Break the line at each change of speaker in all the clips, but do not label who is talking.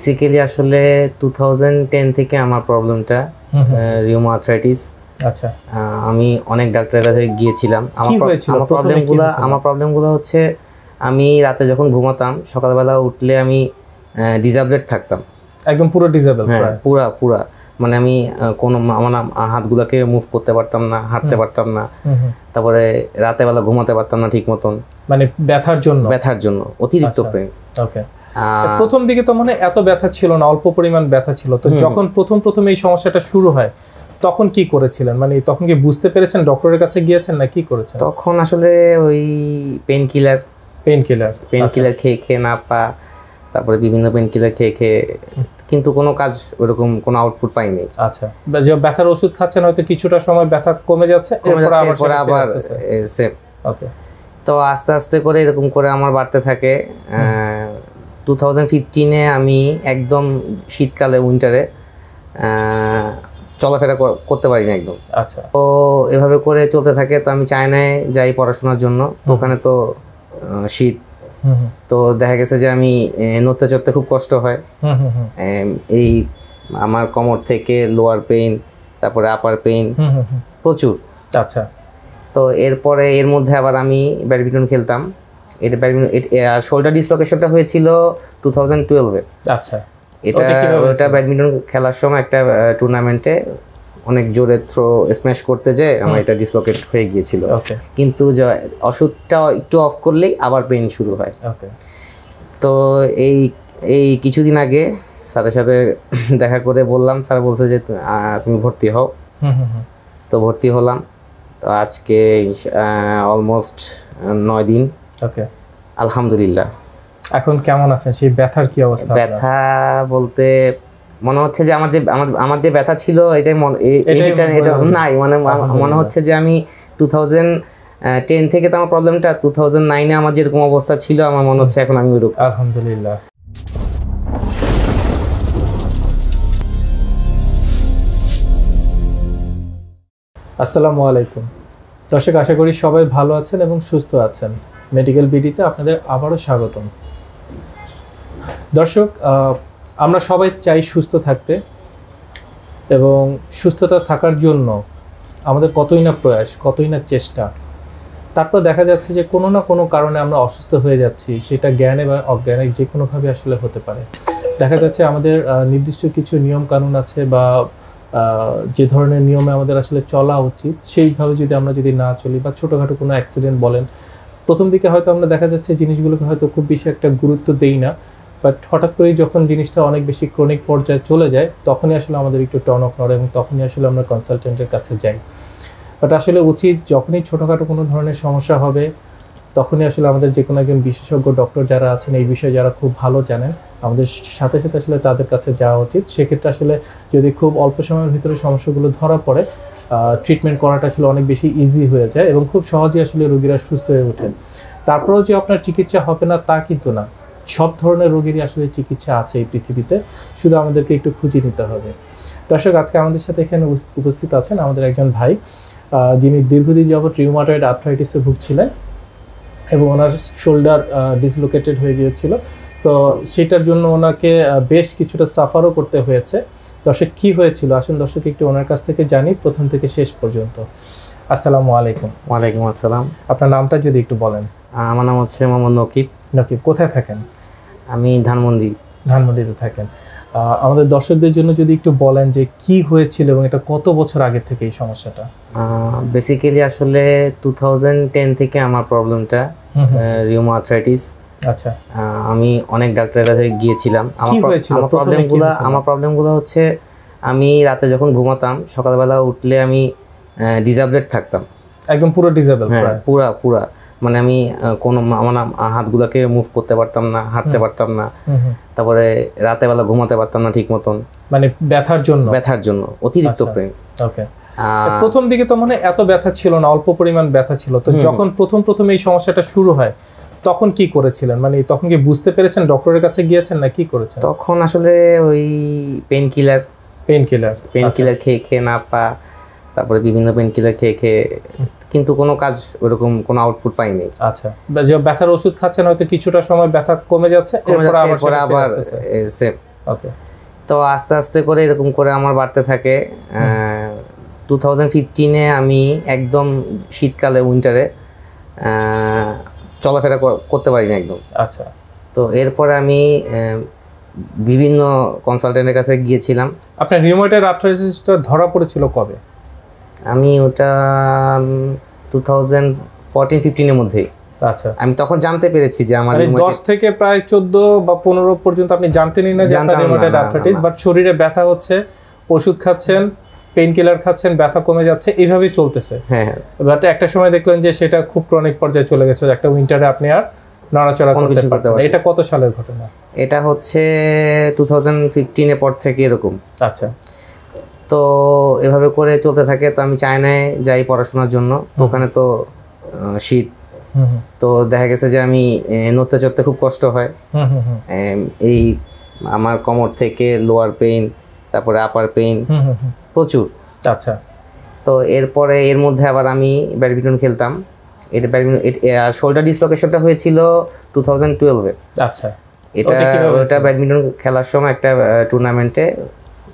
Basically আসলে two thousand ten থেকে আমার প্রবলেমটা রিউমা আর্থ্রাইটিস
আচ্ছা।
আমি অনেক ডাক্তারের কাছে গিয়েছিলাম। আমার প্রবলেমগুলো আমার প্রবলেমগুলো হচ্ছে আমি রাতে যখন ঘুমাতাম সকালবেলা উঠলে আমি ডিজাবলেট থাকতাম।
একদম পুরো ডিজেবল
হ্যাঁ পুরা পুরা। মানে আমি কোনো মা- আমার আম- হাতগুলোকে মুভ করতে পারতাম না হাঁটতে পারতাম না। তারপরে রাতে বেলা ঘুমাতে পারতাম না ঠিক মতন।
মানে ব্যথার জন্য?
ব্যথার জন্য। অতিরিক্ত
আচ্ছা।
পেন
ওকে প্রথম দিকে তো মানে এত ব্যথা ছিল না অল্প পরিমাণ ব্যথা ছিল। তো যখন প্রথম প্রথম এই সমস্যাটা শুরু হয় তখন কি করেছিলেন? মানে তখন কি বুঝতে পেরেছেন ডক্টরের কাছে গিয়েছেন না কি করেছেন?
তখন আসলে ওই pain killer
pain killer
pain killer খেয়ে খেয়ে না পা তারপরে বিভিন্ন পেন কিলার খেয়ে খেয়ে কিন্তু কোনো কাজ ওরকম কোনো আউটপুট পাইনি।
আচ্ছা। যে ব্যথার ওষুধ খাচ্ছেন হয়তো কিছুটা সময় ব্যথা কমে যাচ্ছে
কমে যাচ্ছে এরপরে আবার সেম
ওকে
তো আস্তে আস্তে করে এরকম করে আমার বাড়তে থাকে টু থাউজেন্ড ফিফটিনে আমি একদম শীতকালে উইন্টারে চলাফেরা করতে পারি না একদম।
আচ্ছা।
তো এভাবে করে চলতে থাকে তো আমি চায়নায় যাই পড়াশোনার জন্য। তো ওখানে তো শীত। তো দেখা গেছে যে আমি নড়তে চড়তে খুব কষ্ট হয়। এই আমার কোমর থেকে লোয়ার পেইন তারপরে আপার পেইন
হুম হুম হুম।
প্রচুর।
আচ্ছা।
তো এরপরে এর মধ্যে আবার আমি ব্যাডমিন্টন খেলতাম। এটা ব্যাডমিন্টন আর শোল্ডার ডিসলোকেশনটা হয়েছিল টু থাউজেন্ড টুয়েলভে
আচ্ছা।
এটা
ওটা
ব্যাডমিন্টন খেলার সময় একটা টুর্নামেন্টে অনেক জোরে থ্রো স্ম্যাশ করতে যেয়ে আমার এটা ডিসলোকেট হয়ে গিয়েছিল। কিন্তু ওষুধটা একটু অফ করলেই আবার পেইন শুরু হয়।
ওকে
তো এই এই কিছুদিন আগে স্যারের সাথে দেখা করে বললাম স্যার বলছে যে তুমি ভর্তি হও।
হুম হুম হুম।
তো ভর্তি হলাম। তো আজকে অলমোস্ট নয় দিন
ওকে।
আলহামদুলিল্লাহ।
এখন কেমন আছেন? সেই ব্যথার কি অবস্থা
ব্যথা বলতে মনে হচ্ছে যে আমার যে আমার যে ব্যথা ছিল এটাই এ-
এটাই
এটা এটা নাই। মানে মনে হচ্ছে যে আমি টু থাউজেন্ড টেন থেকে তো আমার প্রবলেমটা টু থাউজেন্ড নাইনে আমার যেরকম অবস্থা ছিল আমার মনে হচ্ছে এখন আমি ওরকম।
আলহামদুলিল্লাহ। আসসালামু আলাইকুম। দর্শক আশা করি সবাই ভালো আছেন এবং সুস্থ আছেন। মেডিকেল বিডিতে আপনাদের আবারও স্বাগতম। দর্শক আমরা সবাই চাই সুস্থ থাকতে এবং সুস্থতা থাকার জন্য আমাদের কতই না প্রয়াস, কতই না চেষ্টা। তারপর দেখা যাচ্ছে যে কোনো না কোনো কারণে আমরা অসুস্থ হয়ে যাচ্ছি, সেটা জ্ঞানে বা অজ্ঞানে যে কোনোভাবে আসলে হতে পারে। দেখা যাচ্ছে আমাদের নির্দিষ্ট কিছু নিয়ম কানুন আছে বা যে ধরনের নিয়মে আমাদের আসলে চলা উচিত, সেইভাবে যদি আমরা যদি না চলি বা ছোটোখাটো কোনো অ্যাক্সিডেন্ট বলেন প্রথম দিকে হয়তো আমরা দেখা যাচ্ছে জিনিসগুলোকে হয়তো খুব বেশি একটা গুরুত্ব দেই না বাট হঠাৎ করেই যখন জিনিসটা অনেক বেশি ক্রনিক পর্যায়ে চলে যায়, তখনই আসলে আমাদের একটু টনক নড়ে এবং তখনই আসলে আমরা কনসালটেন্টের কাছে যাই। বাট আসলে উচিত যখনই ছোটোখাটো কোনো ধরনের সমস্যা হবে, তখনই আসলে আমাদের যে কোনো একজন বিশেষজ্ঞ ডক্টর যারা আছেন এই বিষয়ে যারা খুব ভালো জানেন, আমাদের সাথে সাথে আসলে তাদের কাছে যাওয়া উচিত। সেক্ষেত্রে আসলে যদি খুব অল্প সময়ের ভিতরে সমস্যাগুলো ধরা পড়ে ট্রিটমেন্ট করাটা আসলে অনেক বেশি ইজি হয়ে যায় এবং খুব সহজেই আসলে রোগীরা সুস্থ হয়ে ওঠেন। তারপরেও যে আপনার চিকিৎসা হবে না তা কিন্তু না। সব ধরনের রোগীরই আসলে চিকিৎসা আছে এই পৃথিবীতে। শুধু আমাদেরকে একটু খুঁজে নিতে হবে। দর্শক, আজকে আমাদের সাথে এখানে উপস্থিত আছেন আমাদের একজন ভাই যিনি দীর্ঘদিন যাবৎ রিউমাটয়েড আর্থ্রাইটিসে ভুগছিলেন এবং ওনার শোল্ডার ডিসলোকেটেড হয়ে গিয়েছিল। তো সেটার জন্য ওনাকে বেশ কিছুটা সাফারও করতে হয়েছে। দর্শক কি হয়েছিল? আসুন দর্শক একটু ওনার কাছ থেকে জানি প্রথম থেকে শেষ পর্যন্ত। আসসালামু আলাইকুম।
ওয়ালাইকুম আসসালাম।
আপনার নামটা যদি একটু বলেন।
আমার নাম হচ্ছে মোহাম্মদ নকিব।
নকিব কোথায় থাকেন?
আমি ধানমন্ডি।
ধানমন্ডিতে থাকেন। আমাদের দর্শকদের জন্য যদি একটু বলেন যে কি হয়েছিল এবং এটা কত বছর আগে থেকে এই সমস্যাটা?
বেসিক্যালি আসলে টু থাউজেন্ড টেন থেকে আমার প্রবলেমটা রিউমা আর্থ্রাইটিস
আচ্ছা।
আমি অনেক ডাক্তারের কাছে গিয়েছিলাম। আমার প্রবলেমগুলো আমার প্রবলেমগুলো হচ্ছে আমি রাতে যখন ঘুমাতাম সকালবেলা উঠলে আমি ডিজাবলেট থাকতাম।
একদম পুরো ডিজেবল
হ্যাঁ পুরা পুরা। মানে আমি কোনো আমার হাতগুলোকে মুভ করতে পারতাম না হাঁটতে পারতাম না। তারপরে রাতে বেলা ঘুমাতে পারতাম না ঠিক মতন।
মানে ব্যথার জন্য?
ব্যথার জন্য অতিরিক্ত
আচ্ছা।
পেন
ওকে প্রথম দিকে তো মানে এত ব্যথা ছিল না অল্প পরিমাণ ব্যথা ছিল। তো যখন প্রথম প্রথম এই সমস্যাটা শুরু হয় তখন কি করেছিলেন? মানে তখন কি বুঝতে পেরেছেন ডক্টরের কাছে গিয়েছেন না কি করেছেন?
তখন আসলে ওই pain killer
pain killer
pain killer খেয়ে খেয়ে না পা তারপরে বিভিন্ন পেন কিলার খেয়ে খেয়ে কিন্তু কোনো কাজ ওরকম কোনো আউটপুট পাইনি।
আচ্ছা যে ব্যথার ওষুধ খাচ্ছেন হয়তো কিছুটা সময় ব্যথা কমে যাচ্ছে
কমে
এরপর
যাচ্ছে
আবার।
সেম
ওকে
তো আস্তে আস্তে করে এরকম করে আমার বাড়তে থাকে। টু থাউজেন্ড ফিফটিনে আমি একদম শীতকালে উইন্টারে চলাফেরা করতে পারি না একদম।
আচ্ছা।
তো এরপরে আমি বিভিন্ন কনসালটেন্টের কাছে গিয়েছিলাম।
আপনার রিউমাটয়েড আর্থ্রাইটিসটা ধরা পড়েছিল কবে?
আমি ওটা টু থাউজেন্ড ফোরটিন ফিফটিনের মধ্যেই।
আচ্ছা।
আমি তখন জানতে পেরেছি যে আমার
মানে
rheumatoid-
দশ থেকে প্রায় চোদ্দ বা পনেরো পর্যন্ত আপনি জানতেনই না যে আপনার রিউমাটয়েড আর্থ্রাইটিস বাট শরীরে ব্যথা হচ্ছে ওষুধ খাচ্ছেন পেইন কিলার খাচ্ছেন ব্যথা কমে যাচ্ছে এইভাবেই চলতেছে।
হ্যাঁ।
বাট একটা সময় দেখলেন যে সেটা খুব ক্রনিক পর্যায়ে চলে গেছে একটা উইন্টারে আপনি আর নড়াচড়া করতে
কিছু করতে
পারছেন না। এটা কত সালের ঘটনা?
এটা হচ্ছে টু থাউজেন্ড ফিফটিনের পর থেকে এরকম।
আচ্ছা।
তো এভাবে করে চলতে থাকে তো আমি চায়নায় যাই পড়াশোনার জন্য তো ওখানে তো শীত। তো দেখা গেছে যে আমি নড়তে চড়তে খুব কষ্ট হয়। এই আমার কোমর থেকে লোয়ার পেইন তারপরে আপার পেইন। প্রচুর।
আচ্ছা।
তো এরপরে এর মধ্যে আবার আমি ব্যাডমিন্টন খেলতাম। এটা ব্যাডমিন্টন আর শোল্ডার ডিসলোকেশনটা হয়েছিল টু থাউজেন্ড টুয়েলভে
আচ্ছা।
এটা
ওটা?
ব্যাডমিন্টন খেলার সময় একটা টুর্নামেন্টে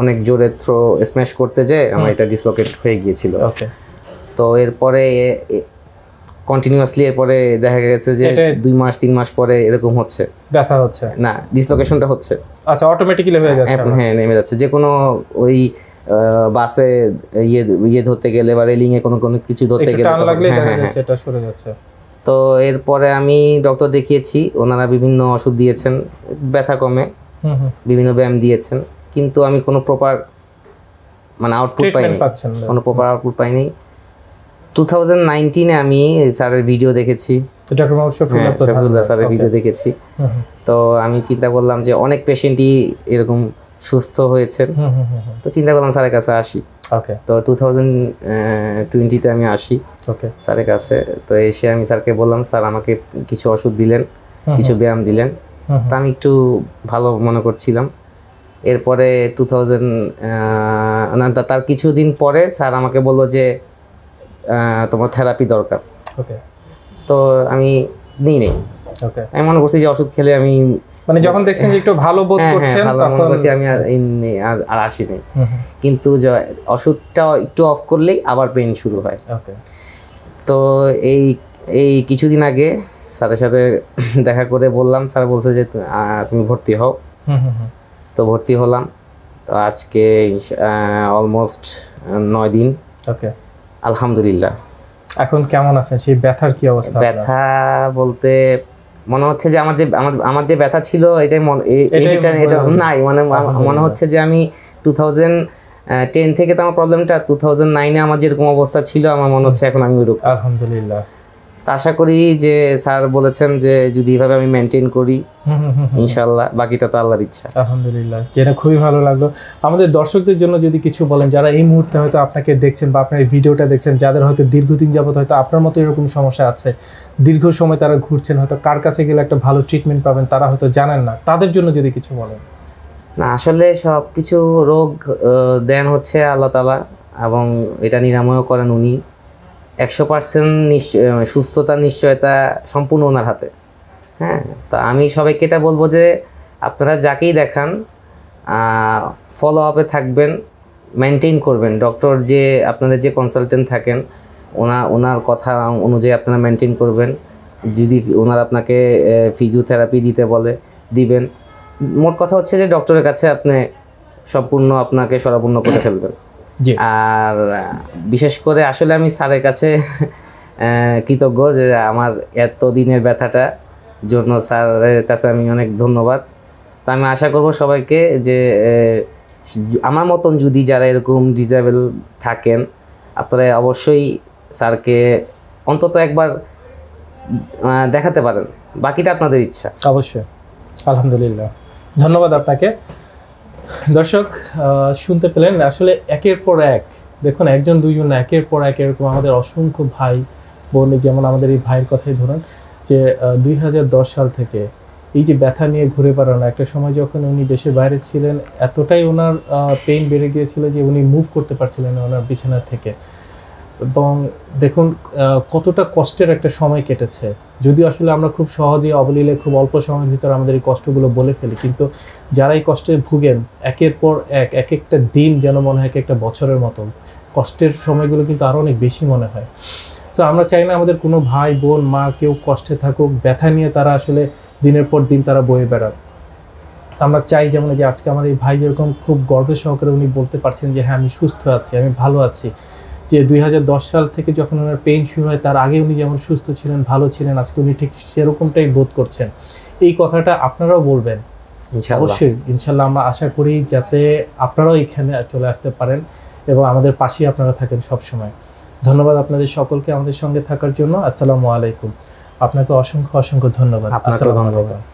অনেক জোরে থ্রো স্ম্যাশ করতে যেয়ে আমার এটা ডিসলোকেট হয়ে গিয়েছিল।
ওকে।
তো এরপরে কন্টিনিউয়াসলি এরপরে দেখা গেছে যে দুই মাস তিন মাস পরে এরকম হচ্ছে।
ব্যথা হচ্ছে?
না ডিসলোকেশনটা হচ্ছে।
আচ্ছা অটোমেটিক্যালি হয়ে যাচ্ছে
হ্যাঁ, হ্যাঁ নেমে যাচ্ছে। যে কোনো ওই বাসে ইয়ে ইয়ে ধরতে গেলে বা রেলিং এ কোনো কোনো কিছু ধরতে গেলে হ্যাঁ হ্যাঁ হ্যাঁ। তো এরপরে আমি ডক্টর দেখিয়েছি ওনারা বিভিন্ন ওষুধ দিয়েছেন ব্যথা কমে। বিভিন্ন ব্যায়াম দিয়েছেন কিন্তু আমি কোনো প্রপার মানে আউটপুট পাইনি। কোনো প্রপার আউটপুট পাইনি। টু থাউজেন্ড নাইনটিনে আমি স্যারের ভিডিও দেখেছি। হ্যাঁ
শফিউল্লাহ।
স্যারের ভিডিও দেখেছি। তো আমি চিন্তা করলাম যে অনেক পেশেন্টই এরকম সুস্থ হয়েছেন। তো চিন্তা করলাম স্যারের কাছে আসি।
ওকে।
তো টু থাউজেন্ড টোয়েন্টিতে আমি আসি
ওকে।
স্যারের কাছে। তো এসে আমি স্যারকে বললাম স্যার আমাকে কিছু ওষুধ দিলেন কিছু ব্যায়াম দিলেন। তা আমি একটু ভালো মনে করছিলাম। এরপরে টু থাউজেন্ড না তার কিছুদিন পরে স্যার আমাকে বলল যে তোমার থেরাপি দরকার।
ওকে।
তো আমি নিই নেই। আমি মনে করছি যে ওষুধ খেলে আমি
মানে যখন দেখছেন যে একটু ভালো বোধ
হ্যাঁ হ্যাঁ
করছেন তখন
করছি আমি আর আর আর আসি নেই
হুম হুম।
কিন্তু য- ওষুধটা একটু অফ করলেই আবার পেন শুরু হয়।
ওকে।
তো এই এই কিছুদিন আগে স্যারের সাথে দেখা করে বললাম স্যার বলছে যে তুমি ভর্তি হও।
হুম হুম হুম।
তো ভর্তি হলাম। তো আজকে অলমোস্ট নয় দিন।
ওকে।
আলহামদুলিল্লাহ।
এখন কেমন আছেন? সেই ব্যথার কি অবস্থা?
ব্যথা বলতে মনে হচ্ছে যে আমার যে আমার আমার যে ব্যথা ছিল এটাই এটা এটা নাই মানে মনে হচ্ছে যে আমি টু থাউজেন্ড টেন থেকে তো আমার প্রবলেমটা টু থাউজেন্ড নাইনে আমার যেরকম অবস্থা ছিল আমার মনে হচ্ছে এখন আমি ওইরকম
আলহামদুলিল্লাহ।
তা আশা করি যে স্যার বলেছেন যে যদি এভাবে আমি মেনটেন করি। ইনশাল্লাহ বাকিটা তো আল্লাহর ইচ্ছা।
আলহামদুলিল্লাহ জেনে খুবই ভালো লাগল। আমাদের দর্শকদের জন্য যদি কিছু বলেন যারা এই মুহূর্তে হয়তো আপনাকে দেখছেন বা আপনার এই ভিডিওটা দেখছেন যাদের হয়তো দীর্ঘদিন যাবত হয়তো আপনার মতো এরকম সমস্যা আছে দীর্ঘ সময় তারা ঘুরছেন হয়তো কার কাছে গেলে একটা ভালো ট্রিটমেন্ট পাবেন তারা হয়তো জানেন না। তাদের জন্য যদি কিছু বলেন।
না আসলে সব কিছু রোগ দেন হচ্ছে আল্লাহ তালা এবং এটা নিরাময়ও করেন উনি। একশো পার্সেন্ট নিশ্চয় সুস্থতার নিশ্চয়তা সম্পূর্ণ ওনার হাতে। হ্যাঁ? তা আমি সবাইকে এটা বলব যে, আপনারা যাকেই দেখান ফলো আপে থাকবেন মেনটেন করবেন। ডক্টর যে, আপনাদের যে কনসালটেন্ট থাকেন, ওনা, ওনার কথা অনুযায়ী আপনারা মেনটেন করবেন। যদি ওনার আপনাকে ফিজিওথেরাপি দিতে বলে, দিবেন। মোট কথা হচ্ছে যে ডক্টরের কাছে আপনি সম্পূর্ণ আপনাকে সরাপূর্ণ করে ফেলবেন। আর বিশেষ করে আসলে আমি স্যারের কাছে কৃতজ্ঞ যে আমার এত দিনের ব্যথাটা জন্য স্যারের কাছে আমি অনেক ধন্যবাদ। তো আমি আশা করব সবাইকে যে আমার মতন যদি যারা এরকম ডিজেবল থাকেন আপনারা অবশ্যই স্যারকে অন্তত একবার দেখাতে পারেন। বাকিটা আপনাদের ইচ্ছা।
অবশ্যই। আলহামদুলিল্লাহ। ধন্যবাদ আপনাকে। দর্শক শুনতে পেলেন, আসলে একের পর এক। দেখুন, একজন, দুইজন না, একের পর এক এরকম আমাদের অসংখ্য ভাই, বোন যেমন আমাদের এই ভাইয়ের কথাই ধরুন, যে দুই হাজার দশ সাল থেকে এই যে ব্যথা নিয়ে ঘুরে বেড়ানো, একটা সময় যখন উনি দেশের বাইরে ছিলেন, এতটাই ওনার পেইন বেড়ে গিয়েছিল যে উনি মুভ করতে পারছিলেন ওনার বিছানা থেকে। এবং দেখুন কতটা কষ্টের একটা সময় কেটেছে। যদিও আসলে আমরা খুব সহজেই অবলীলে খুব অল্প সময়ের ভিতরে আমাদের এই কষ্টগুলো বলে ফেলি, কিন্তু যারা এই কষ্টে ভুগেন, একের পর এক এক একটা দিন যেন মনে হয় এক একটা বছরের মতন, কষ্টের সময়গুলো কিন্তু আরও অনেক বেশি মনে হয়। সো আমরা চাই না আমাদের কোনো ভাই, বোন, মা কেউ কষ্টে থাকুক, ব্যথা নিয়ে তারা আসলে দিনের পর দিন তারা বয়ে বেড়ান আমরা চাই যেমন যে আজকে আমার এই ভাই যেরকম খুব গর্বের সহকারে উনি বলতে পারছেন যে হ্যাঁ আমি সুস্থ আছি, আমি ভালো আছি। যে দুই সাল থেকে যখন ওনার পেইন শুরু হয় তার আগে উনি যেমন সুস্থ ছিলেন ভালো ছিলেন আজকে উনি ঠিক সেরকমটাই বোধ করছেন। এই কথাটা আপনারাও বলবেন? অবশ্যই ইনশাল্লাহ আমরা আশা করি যাতে আপনারাও এখানে চলে আসতে পারেন এবং আমাদের পাশেই আপনারা থাকেন সব সময় ধন্যবাদ আপনাদের সকলকে আমাদের সঙ্গে থাকার জন্য। আসসালামু আলাইকুম। আপনাকে অসংখ্য অসংখ্য ধন্যবাদ। আসসালামু
ধন্যবাদ।
আলাইকুম।